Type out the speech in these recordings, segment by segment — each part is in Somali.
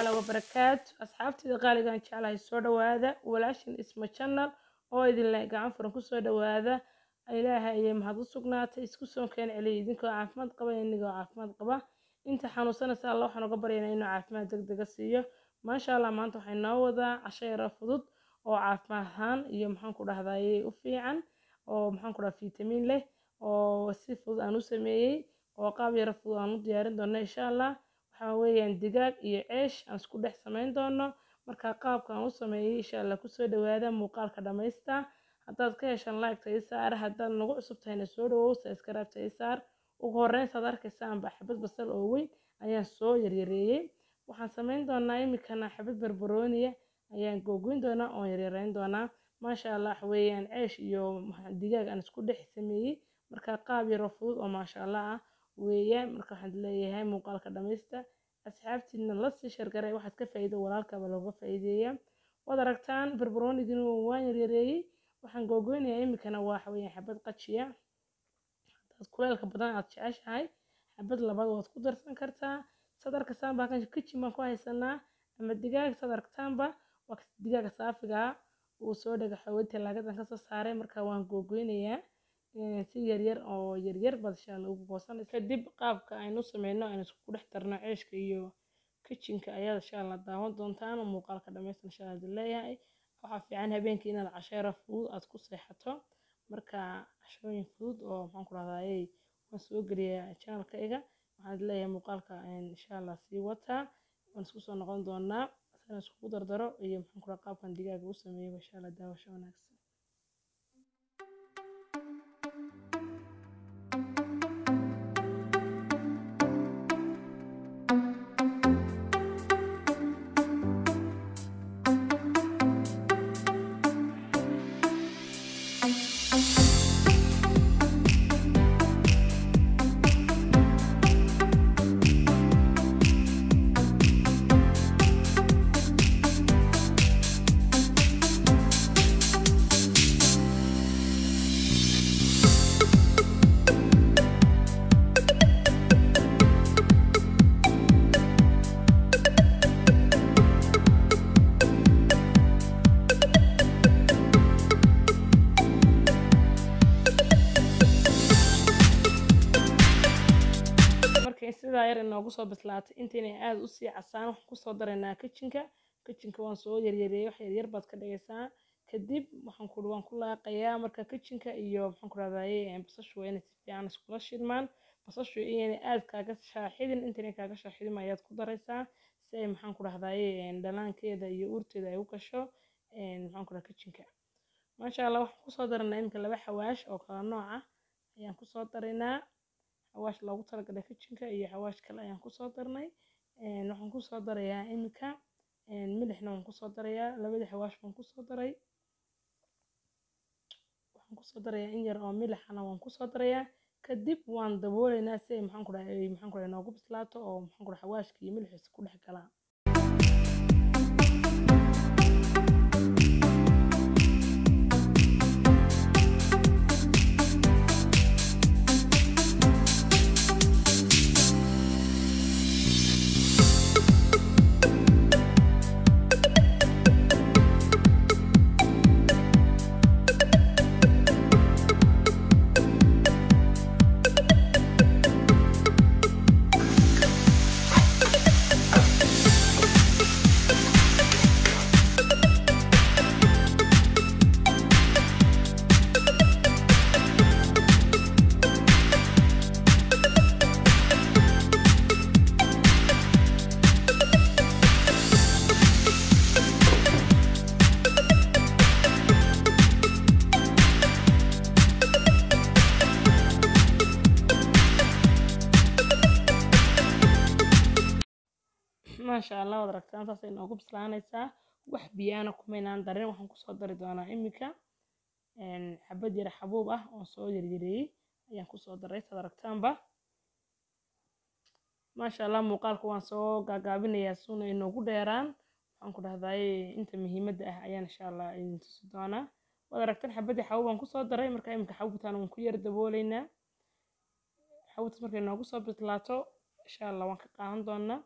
tacaala wabarakaatu asxaabtayda qaaligaan jeclahay soo dhowaada walaashin isma channel. oo idinle gacan furan ku soo dhowaada ilaahay ayay mahad u sugnaatay isku soo keen celiya idinkoo caafimaad qaba inigoo caafimaad qaba inta xanuunsanaysa alla waxaan uga baryaynaa inuu caafimaad degdega siiyo maasha allah maanta waxay noo wadaa casho yaro fudud oo caafimaad ahaan iyo maxaan ku dhahdaayey u fiican oo maxaan ku dhaha fitamiin leh oo si fudud aan u sameeyey oo qaab yaro fudud aan u diyaarin doono insha allah waxaa weeyaan digaag iyo ceesh aan isku dhex samayn doono. Marka qaabka aan u sameeyey insha ku soo dhawaada muuqaalka dhammaysta haddaad ka heshaan ii saar haddaad nagu cusub tahayna soo dhawow subscribe-ta ii saar. Ugu horreyn saad arkaysaanba xabad basal oo weyn ayaan soo yaryareeyey. Waxaan samayn doonaa imikana xabad barbarooniya ayaan googoyn doonaa oon yaryareyn doonaa. Maasha allah waxa weeyaan ceesh iyo digaag aan isku dhex sameeyey. Marka qaab yaroo fudud oo maasha allah ah weeyaan. Marka waxaan leeyahay muuqaalka dhammaysta. Asxaabtiina la sii shargaray. Waxaad ka faa'iido walaalkaba looga faa'iideeyaa. Waad aragtaan barbaroonigina waan yaryareeyey waxaan googoynayaa imikana weeyaan xabad qajiya. Hadaad kuleelka badan aad jeceshahay xabad labaad waad ku darsan kartaa. Saad arkaysaanba halkan kitchen baan ku haysanaa ama digaag saad aragtaanba waa digaaga saafiga ah. Uu soo dhagaxoobay talaagadan ka soo saaray. Marka waan googoynayaa si yaryar oo yaryar allah ugu goosanaysa kadib qaabka aynu sameyno aynu isku dhex darno ceeshka iyo kitchenka ayaad insha allah daawan doontaan. Muuqaalka dhammaystan insha allah idin leeyahay. Waxaa fiican habeenkii inaad casheero fudud aad ku seexato. Marka cashooyin fudud oo maxaan ku dhahdaayey waan soo geliyaa channelkayga waxaan idin leeyahay muuqaalka insha allah sii wataa waan isku soo noqon doonaa. Sana iskugu dardaro iyo maxaan ku dhaha qaabkan digaaga u sameeyo insha allah daawasho wanaagsan yar inoogu soo bislaatay. Intaynay aada u sii casaan waxaan ku soo daraynaa kitchenka kitchenka waan soo yaryareeyay wax yaryar baad ka dhigaysaa. Kadib waxaan ku waan ku laaqayaa marka kitchenka iyo maxaan ku rahdaye basashu waa inay si fiican iskula shidmaan. Basashu inay aada kaaga shaaxidin intaynay kaaga shaaxidin ayaad ku daraysaa. Si ay maxaan ku rahdaye dhalaankeeda iyo urteeda ay u gasho maxaan ku kitchenka maasha allah waxaan ku soo daraynaa iminka laba xawaash oo kala nooc ah. Ayaan ku soo daraynaa xawaash loogu talagalay kitchenka iyo xawaash kale ayaan ku soo darnay. Waxaan ku soo darayaa iminka. Milixna waan ku soo darayaa labadii xawaash baan ku soo daray. Waxaan ku soo darayaa in yar oo milixana waan ku soo darayaa. Kadib waan dabooleynaa si ay maxaan ku dhahay maxaan ku noogu bislaato oo maxaan ku xawaashka iyo milixisa ku dhex galaa waad aragtaan saasay noogu bislaanaysaa. Wax biyaana kumaynaan darin waxaan ku soo dari doonaa iminka. Xabad yar xabuub ah oo soo yaryareeyey ayaan ku soo daray sad aragtaanba maasha allah muuqaalka waan soo gaagaabinayaa suuna inoogu dheeraan. Waxaan ku dhahdaay inta muhiimadda ah ayaan insha allah idin tusi doonaa. Waad aragtaan xabadii xawo baan ku soo daray. Marka iminka xawbtaan waan ku yar dabooleynaa xawbtaas markay noogu soo bislaato insha allah waan ka qaadan doonaa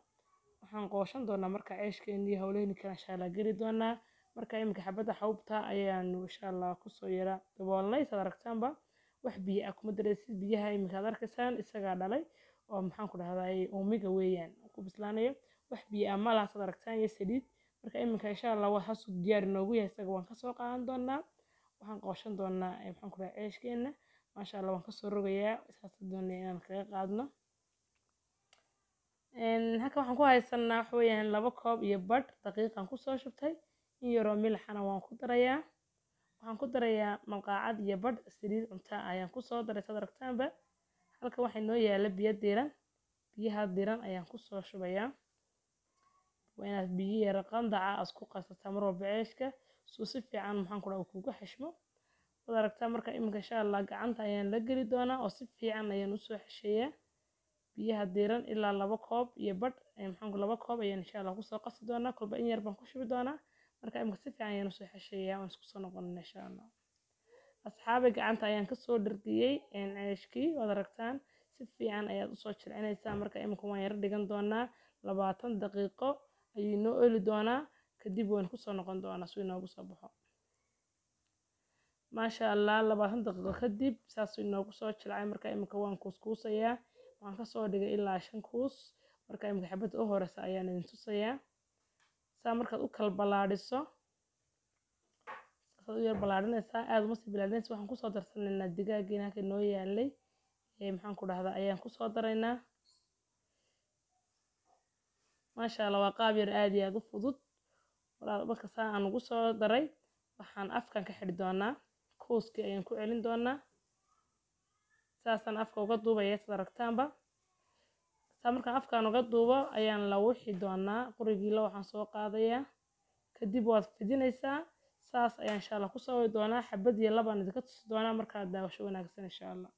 waxaan qooshan doonaa marka ceeshkeeni iyo howlaheyni kale insha allah geli doonaa. Marka iminka xabadda xawbta ayaanu insha allah ku soo yara. Daboolnay saad aragtaanba wax biyo ah kuma dareysid biyaha iminka aad arkaysaan isagaa dhalay oo maxaan ku dhahdaay uumiga weeyaan ku bislaanayo. Wax biyo ah malaha saad aragtaan iyo saliid. Marka iminka insha allah waa hasuu diyaar inoogu yahay isaga waan ka soo qaadan doonaa. Waxaan qooshan doonaa maxaan ku dhahay ceeshkeena. Maasha allah waan ka soo rogayaa. Saasa doonaya inaan kaga qaadno halkan waxaan ku haysanaa waxa weeyaan laba koob iyo badh daqiiqan ku soo shubtay. In yaroo milaxana waan ku darayaa. Waxaan ku darayaa malqaacad iyo badh saliid cunta ayaan ku soo daray sad aragtaanba. Halkan waxaa inoo yaalla biyo diran biyaha diran ayaan ku soo shubayaa. Waa inaad biyo yara qandaca aad ku qasataa mar walba ceeshka. Suu si fiican maxaan ku dhaha kugu xashmo waad aragtaa marka iminka insha allah gacanta ayaan la geli doonaa oo si fiican ayaan u soo xesheeyaa biyaha diiran ilaa laba koob iyo badh maxaan laba koob ayaan insha allah ku soo qasi doonaa kolba in yar baan ku shubi doonaa. Marka iminka si fiican ayaan u soo xesheeyaa waan isku soo noqonana insha allah asxaabi gacanta ayaan ka soo dhargiyey ceeshkii waad aragtaan. Si fiican ayaad u soo jilcinaysaa. Marka iminka waan yaro dhigan doonaa labaatan daqiiqo ayuu inoo oli doonaa kadib waan ku soo noqon doonaa suu inoogu soo baxo. Maasha allah labaatan daqiiqo kadib saasuu inoogu soo jilcay. Marka iminka waan kuuskuusayaa waan ka soo dhigay ilaa shan kuus. Marka iminka xabadda u horeysa ayaan idin tusayaa. Saa markaad u kala ballaadhiso saasaad u yar ballaadhinaysaa aada uma sii waxaan ku soo darsanaynaa digaagiina halka inoo yaalay. Maxaan ku dhahdaa? Ayaan ku soo daraynaa. Maasha allah waa qaab yar aada iyo aada u fudud. Marka saa aan ugu soo daray waxaan afkan ka xidhi doonaa. Kuuskii ayaan ku celin doonaa saasaan afka uga duubaya sad aragtaanba saa markaan afkaan uga duubo ayaan la wixi doonaa qurigiila waxaan soo qaadayaa. Kadib waad fidinaysaa saas ayaan insha allah ku soo wadi doonaa xabad iyo labaan idinka tusi doonaa markaad daawasho wanaagsan insha allah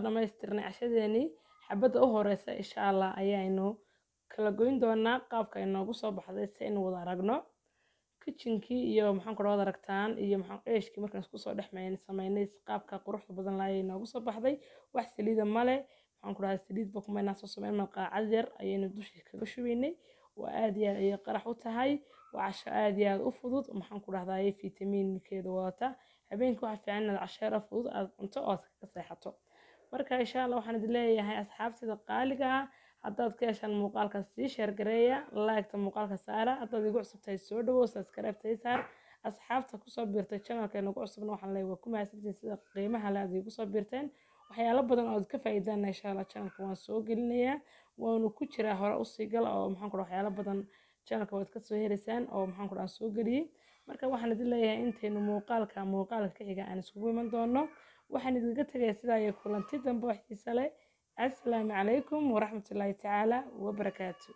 ku soo dhamaystirnay cashadeenii xabadda u horeysa insha allah ayaynu kala goyn doonaa qaabka ay noogu soo baxday si aynu wada aragno. Kitchenkii iyo maxaan ku wada aragtaan iyo maxaan ceeshkii markaan isku soo dhex sameynay qaabka quruxda badan laayay noogu soo baxday. Wax saliida male maxaan ku dhahay saliidba kumaynaa soo sameyn malqaacad yar ayaynu dushii kaga shubaynay waa aad iyo aad ayay qarax u tahay. Waa casho aad iyo aad u fudud. Maxaan ku dhahdaye wadata habeenkii waxaa fiican inaad casheero fudud aad cunto oo aad ka seexato marka insha allah waxaan idin leeyahay asxaabtida qaaliga ah. Haddaad ka heshaan muuqaalka sii sheergareeya laagta muuqaalka saara. Haddaad igu cusubtahay soo dhawow saskareebtay saar. Asxaabta ku soo biirtay janalkeena ku cusubna waxaan leeyahay waa ku mahadsantiin sida qiimaha le igu soo biirteen. Waxyaalo badan oo aad ka faa'iidaana insha allah janalka waan soo gelinayaa. Waanu ku jiraa hore u sii gal oo maxaan kudha waxyaalo badan janalka waad ka soo helaysaan oo maxaan kudha aan soo geliyey marka waxaan idin leeyahay intaynu muuqaalka muuqaalka ka xiga aan iskugu iman doono waxaan idinka tegaya sidaa iyo kulanti dambe oo xiise leh. Assalaamu calaykum waraxmatullaahi tacaala wabarakaatu